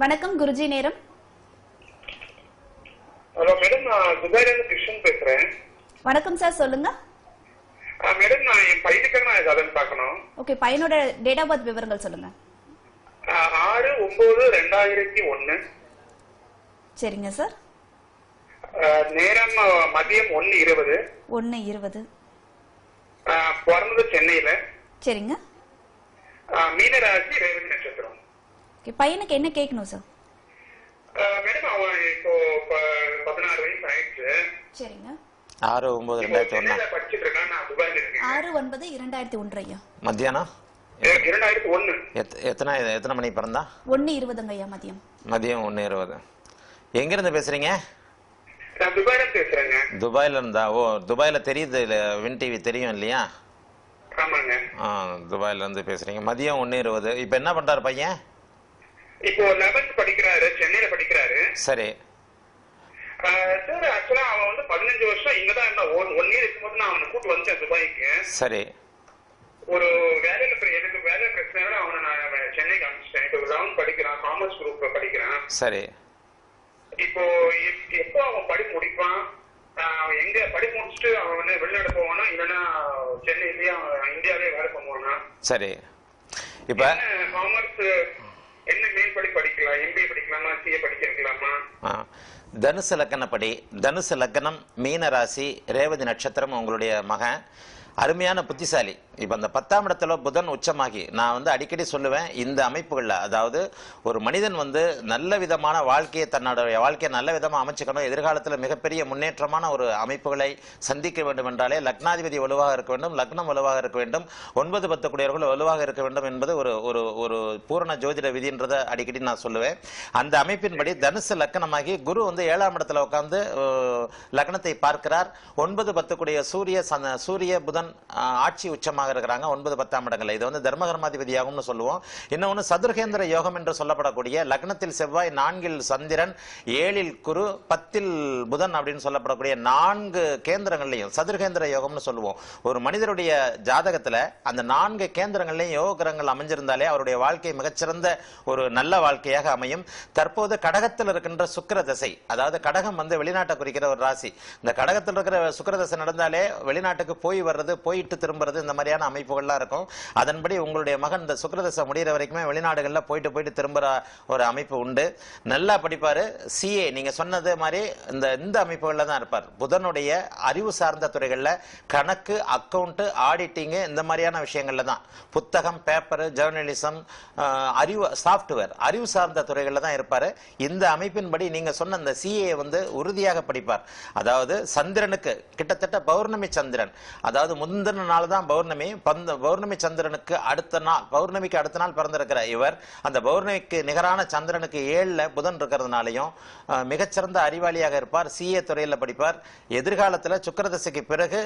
வணக்கம் குருஜி நேரம். Hello madam நான் துபாயில கிருஷ்ணன் பேசுறேன். வணக்கம் சார் சொல்லுங்க. மேடம் நான் என் பையனுக்கு நான் ஏதாவது பார்க்கணும். ஓகே பையனோட டேட் ஆஃப் பர்த் விவரங்கள் சொல்லுங்க. ஆறு ஒன்பது ரெண்டாயிரத்தி ஒண்ணு சரிங்க சார். நேரம் மதியம் ஒன்னு இருபது. ஒன்று இருபது. பிறந்தது சென்னையில. சரிங்க. மீனராசி ரேவதி நட்சத்திரம். பையனுக்கு என்ன கேட்கணும் சார் மேடம் அவன் இப்போ பதினாறு வயசு ஆயிடுச்சு. சரிங்க. ஆறு ஒன்பது ரெண்டாயிரத்தி ஒண்ணா சென்னையில படிச்சுட்டு இருக்கான் நான் துபாயில இருக்கேன். ஆறு ஒன்பது இரண்டாயிரத்தி ஒன்று ஐயா. மத்தியானம் இரண்டாயிரத்தி எத்தனை எத்தனை மணிக்கு பிறந்தா? ஒன்று இருபதுங்க ஐயா மதியம். மதியம் ஒன்று இருபது. எங்கேருந்து பேசுறீங்க? நான் துபாயில பேசுறேங்க. துபாயில இருந்தா? ஓ துபாயில தெரியுது இல்ல, வின் டிவி தெரியும் இல்லையா? ஆமாங்க. ஆ துபாயில இருந்து பேசுறீங்க. மதியம் ஒன்று இருபது. இப்போ என்ன பண்றாரு பையன்? இப்போ லெவன்த் படிக்கிறாரு சென்னையில படிக்கிறாரு. சரி. சார் ஆக்சுவலா அவன் வந்து பதினஞ்சு வருஷம் இங்கதான் இருந்தான். ஒன் ஒன் இயர் இருக்கும்போது நான் அவனை கூட்டு வந்தேன் துபாய்க்கு. சரி. ஒரு வேலையில எனக்கு வேலை பிரச்சனை அவனை நான் சென்னைக்கு அனுப்பிச்சிட்டேன். இப்போ லெவன்த் படிக்கிறான் காமர்ஸ் குரூப்ல படிக்கிறான். சரி. இப்போ எப்- எப்போ அவன் படி முடிப்பான்? அவன் எங்க படி முடிச்சுட்டு அவன் வந்து வெளிநாடு போவானா? இல்லைன்னா சென்னையிலேயே அவன் இந்தியாவிலே வேலை பண்ணுவானா? சரி. இப்போ காமர்ஸ் என்ன மேல்படி படிக்கலாம் எம்பிஏ படிக்கலாமா சிஏ படிக்கலாமா தனுசு லக்கணப்படி தனுசு லக்கணம் மீன ராசி ரேவதி நட்சத்திரம் உங்களுடைய மகன். அருமையான புத்திசாலி. இப்போ அந்த பத்தாம் இடத்துல புதன் உச்சமாகி நான் வந்து அடிக்கடி சொல்லுவேன் இந்த அமைப்புகளில் அதாவது ஒரு மனிதன் வந்து நல்ல விதமான வாழ்க்கையை தன்னோட வாழ்க்கையை நல்ல விதமாக அமைச்சுக்கணும் எதிர்காலத்தில் மிகப்பெரிய முன்னேற்றமான ஒரு அமைப்புகளை சந்திக்க வேண்டும் என்றாலே லக்னாதிபதி வலுவாக இருக்க வேண்டும் லக்னம் வலுவாக இருக்க வேண்டும் ஒன்பது பத்து குடியவர்கள் வலுவாக இருக்க வேண்டும் என்பது ஒரு ஒரு ஒரு பூரண ஜோதிட விதின்றதை அடிக்கடி நான் சொல்லுவேன். அந்த அமைப்பின்படி தனுசு லக்னமாகி குரு வந்து ஏழாம் இடத்துல உட்காந்து லக்னத்தை பார்க்கிறார். ஒன்பது பத்து கூடிய சூரிய சந்த- சூரிய புதன் ஆட்சி உச்சமாக இருக்கிறாங்க. ஒன்பது பத்தாம் இடங்கள்ல. இது வந்து தர்மகர்மாதிபதியாகும்னு சொல்லுவோம். இன்னொன்று சதுர்கேந்திர யோகம் என்று சொல்லப்படக்கூடிய லக்னத்தில் செவ்வாய் நான்கில் சந்திரன் ஏழில் குரு பத்தில் புதன் அப்படின்னு சொல்லப்படக்கூடிய நான்கு கேந்திரங்கள்லையும் சதுர்கேந்திர யோகம்னு சொல்லுவோம். ஒரு மனிதருடைய ஜாதகத்துல அந்த நான்கு கேந்திரங்கள்லையும் யோக கிரகங்கள் அமைஞ்சிருந்தாலே அவருடைய வாழ்க்கை மிகச்சிறந்த ஒரு நல்ல வாழ்க்கையாக அமையும். தற்போது கடகத்தில் இருக்கின்ற சுக்கர தசை அதாவது கடகம் வந்து வெளிநாட்டை குறிக்கிற ஒரு ராசி. இந்த கடகத்தில் இருக்கிற சுக்கர தசை நடந்தாலே வெளிநாட்டுக்கு போய் வர்றது போயிட்டு திரும்புறது இந்த மாதிரியான அமைப்புகள்லாம் இருக்கும். அதன்படி உங்களுடைய மகன் இந்த சுக்கரதசை முடிகிற வரைக்குமே வெளிநாடுகளில் போயிட்டு போயிட்டு திரும்புற ஒரு அமைப்பு உண்டு. நல்லா படிப்பாரு. சிஏ நீங்க சொன்னது மாதிரி இந்த இந்த அமைப்புகளில் தான் இருப்பார். புதனுடைய அறிவு சார்ந்த துறைகளில் கணக்கு அக்கௌண்ட்டு ஆடிட்டிங்கு இந்த மாதிரியான விஷயங்கள்ல தான். புத்தகம் பேப்பர் ஜேர்னலிசம் அறிவு சாஃப்ட்வேர் அறிவு சார்ந்த துறைகளில் தான் இருப்பார். இந்த அமைப்பின்படி நீங்க சொன்ன இந்த சிஏ வந்து உறுதியாக படிப்பார். அதாவது சந்திரனுக்கு கிட்டத்தட்ட பௌர்ணமி சந்திரன் அதாவது முந்தின நாள் தான் பௌர்ணமி பந்த பௌர்ணமி சந்திரனுக்கு அடுத்த நாள் பௌர்ணமிக்கு அடுத்த நாள் பிறந்திருக்கிற இவர் அந்த பௌர்ணமிக்கு நிகரான சந்திரனுக்கு ஏழில் புதன் இருக்கிறதுனாலையும் மிகச்சிறந்த அறிவாளியாக இருப்பார் சிஏ துறையில் படிப்பார். எதிர்காலத்தில் சுக்கிரதசைக்கு பிறகு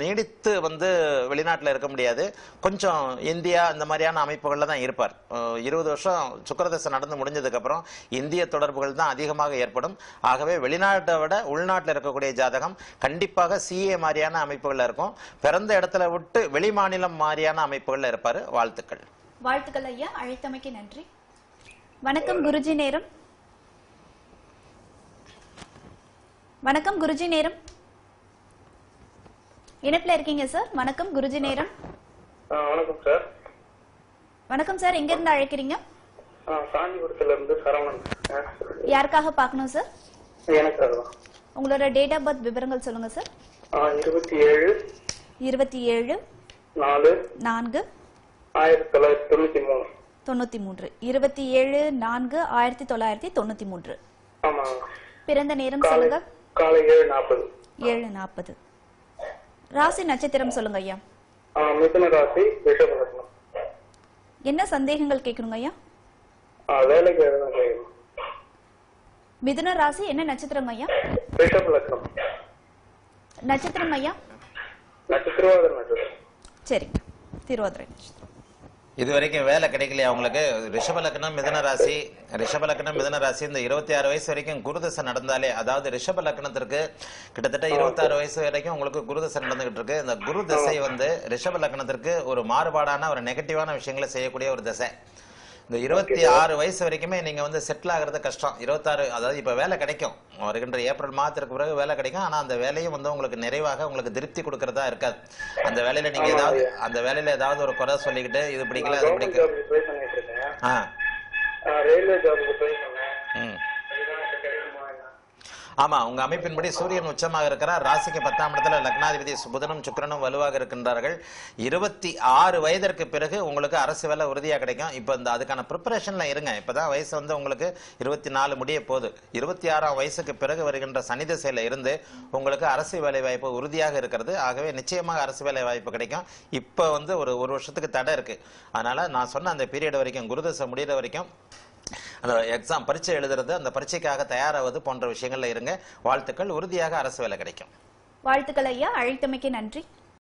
நீடித்து வந்து வெளிநாட்டில் இருக்க முடியாது. கொஞ்சம் இந்தியா இந்த மாதிரியான அமைப்புகளில் தான் இருப்பார். இருபது வருஷம் சுக்கிரதசை நடந்து முடிஞ்சதுக்கப்புறம் இந்திய தொடர்புகள் தான் அதிகமாக ஏற்படும். ஆகவே வெளிநாட்டை விட உள்நாட்டில் இருக்கக்கூடிய ஜாதகம் கண்டிப்பாக சிஏ மாதிரியான அமைப்புகளில் இருக்கும். பிறந்த இடத்துல விட்டு வெளி மாநிலம் மாதிரியான அமைப்புகளில் இருப்பார். வாழ்த்துக்கள். வாழ்த்துக்கள் ஐயா. அழைத்தமைக்கு நன்றி. வணக்கம் குருஜி நேரம். வணக்கம் குருஜி நேரம். இணைப்புல இருக்கீங்க சார்? வணக்கம் குருஜி நேரம். வணக்கம் சார். வணக்கம் சார். எங்க இருந்து அழைக்கிறீங்க காஞ்சிபுரத்துல இருந்து சரவணன். யாருக்காக பார்க்கணும் சார்? எனக்கு அதுதான். உங்களோட டேட் ஆஃப் பர்த் விவரங்கள் சொல்லுங்க சார். இருபத்தி ஏழு இருபத்தி ஏழு நாலு நான்கு ஆயிரத்தி தொள்ளாயிரத்தி தொண்ணூத்தி மூணு. தொண்ணூத்தி மூன்று. இருபத்தி ஏழு நான்கு ஆயிரத்தி தொள்ளாயிரத்தி தொண்ணூத்தி மூன்று. பிறந்த நேரம் சொல்லுங்க. காலை ஏழு நாற்பது. ஏழு நாற்பது. ராசி நட்சத்திரம் சொல்லுங்க ஐயா. மிதுன ராசி என்ன சந்தேகங்கள் கேட்கணுங்க ஐயா? வேலைக்கு மிதுன ராசி என்ன நட்சத்திரங்க ஐயா? நட்சத்திரம் ஐயா? நட்சத்திரம் சரிங்க திருவாதிரை நட்சத்திரம் இது வரைக்கும் வேலை கிடைக்கலையா அவங்களுக்கு ரிஷப லக்னம் மிதன ராசி. ரிஷப லக்னம் மிதன ராசி. இந்த இருபத்தி ஆறு வயசு வரைக்கும் குருதசை நடந்தாலே அதாவது ரிஷப லக்னத்திற்கு கிட்டத்தட்ட இருபத்தாறு வயசு வரைக்கும் உங்களுக்கு குருதசை நடந்துகிட்டு இருக்கு. இந்த குரு தசை வந்து ரிஷப லக்னத்திற்கு ஒரு மாறுபாடான ஒரு நெகட்டிவான விஷயங்களை செய்யக்கூடிய ஒரு தசை. இந்த இருபத்தி ஆறு வயசு வரைக்குமே நீங்க வந்து செட்டில் ஆகுறது கஷ்டம். இருபத்தாறு அதாவது இப்ப வேலை கிடைக்கும். வருகின்ற ஏப்ரல் மாதத்திற்கு பிறகு வேலை கிடைக்கும். ஆனா அந்த வேலையும் வந்து உங்களுக்கு நிறைவாக உங்களுக்கு திருப்தி கொடுக்கறதா இருக்காது. அந்த வேலையில நீங்க ஏதாவது அந்த வேலையில ஏதாவது ஒரு குறை சொல்லிக்கிட்டு இது பிடிக்கல அது பிடிக்கல. ரயில்வே ஜாபுக்கு ட்ரை பண்ணேன் ம் அதுதான் இப்ப கிடைக்குமா என்ன? ஆமா உங்க அமைப்பின்படி சூரியன் உச்சமாக இருக்கிறார். ராசிக்கு பத்தாம் இடத்துல லக்னாதிபதி புதனும் சுக்கிரனும் வலுவாக இருக்கின்றார்கள். இருபத்தி ஆறு வயதிற்கு பிறகு உங்களுக்கு அரசு வேலை உறுதியாக கிடைக்கும். இப்போ இந்த அதுக்கான ப்ரிப்பரேஷன்ல இருங்க. இப்பதான் வயசு வந்து உங்களுக்கு இருபத்தி நாலு முடிய போகுது. இருபத்தி ஆறாம் வயசுக்கு பிறகு வருகின்ற சனி திசையில இருந்து உங்களுக்கு அரசு வேலை வாய்ப்பு உறுதியாக இருக்கிறது. ஆகவே நிச்சயமாக அரசு வேலை வாய்ப்பு கிடைக்கும். இப்போ வந்து ஒரு ஒரு வருஷத்துக்கு தடை இருக்கு. அதனால நான் சொன்ன அந்த பீரியட் வரைக்கும் குருதசை முடிகிற வரைக்கும் அந்த எக்ஸாம் பரீட்சை எழுதுறது அந்த பரீட்சைக்காக தயாராவது போன்ற விஷயங்கள்ல இருங்க. வாழ்த்துக்கள். உறுதியாக அரசு வேலை கிடைக்கும். வாழ்த்துக்கள் ஐயா. அழைத்தமைக்கு நன்றி.